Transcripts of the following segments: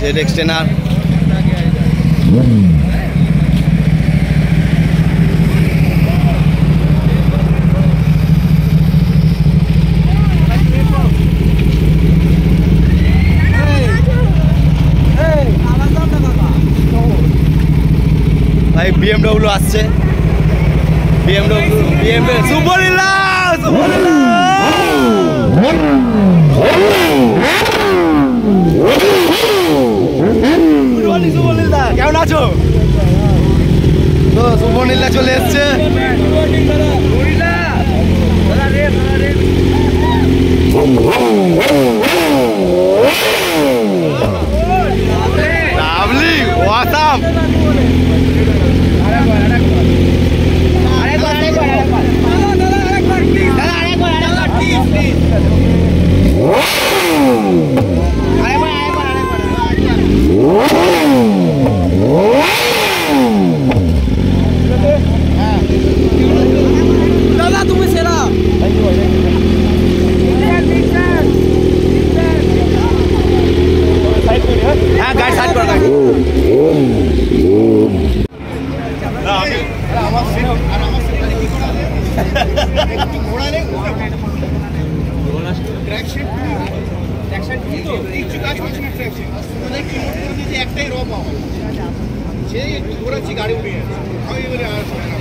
Z এক্সটেনার ভাই BMW আসছে। BMW BMW সুপরিল্লা সুপরিল্লা আছো তো সুবর্ণিল্লা চলে এসছে। লাভলি একটাই র পাওয়া সে একটু ঘোরাচ্ছি গাড়ি উঠে যাচ্ছে। আমি এবারে আর শোনে না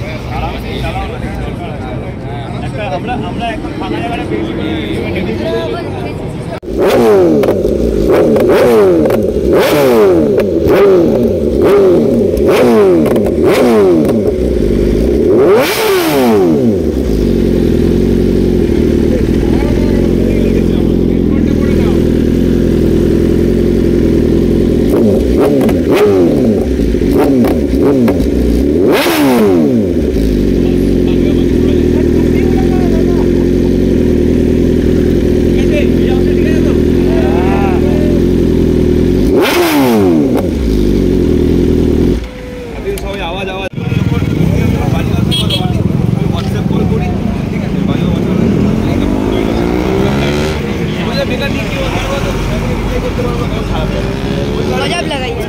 গজব লাগাইয়া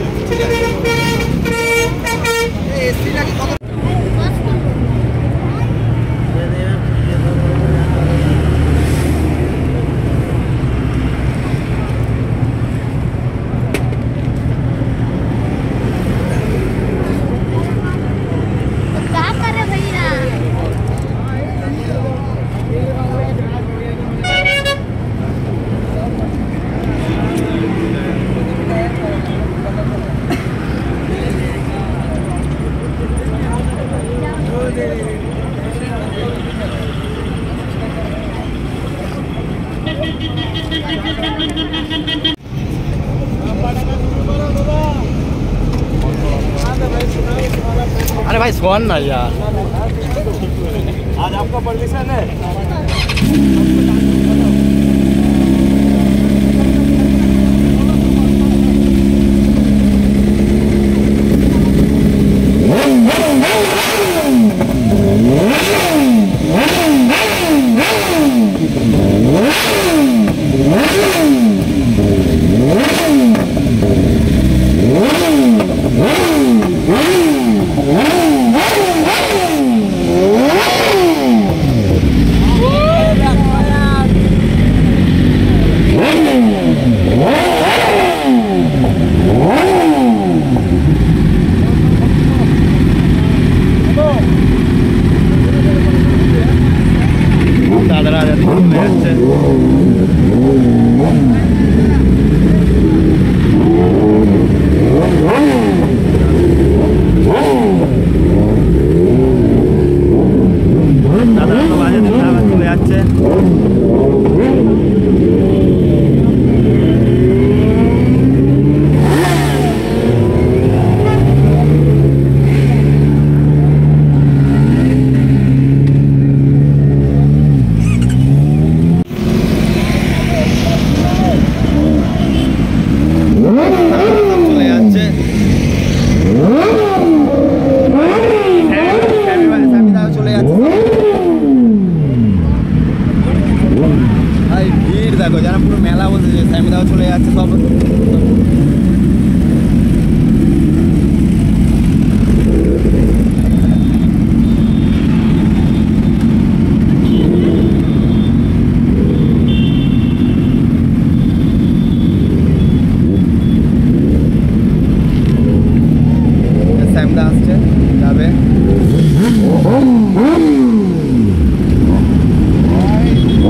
এসিটা কি কত अरे भाई सोन ना यार। आज आपका परमिशन है। Whoa! ভাই ভিড় দেখো যারা পুরো মেলা বলতেছে স্যামিদাও চলে যাচ্ছে সব Sęda, zabe.